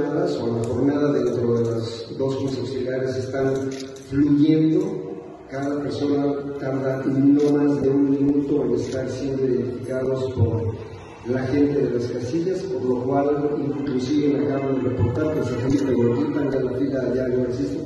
o la jornada dentro de las dos juntas están fluyendo. Cada persona tarda no más de un minuto en estar siendo identificados por la gente de las casillas, por lo cual inclusive me acaban de reportar que se Felipe Gordita en la fila ya no existe.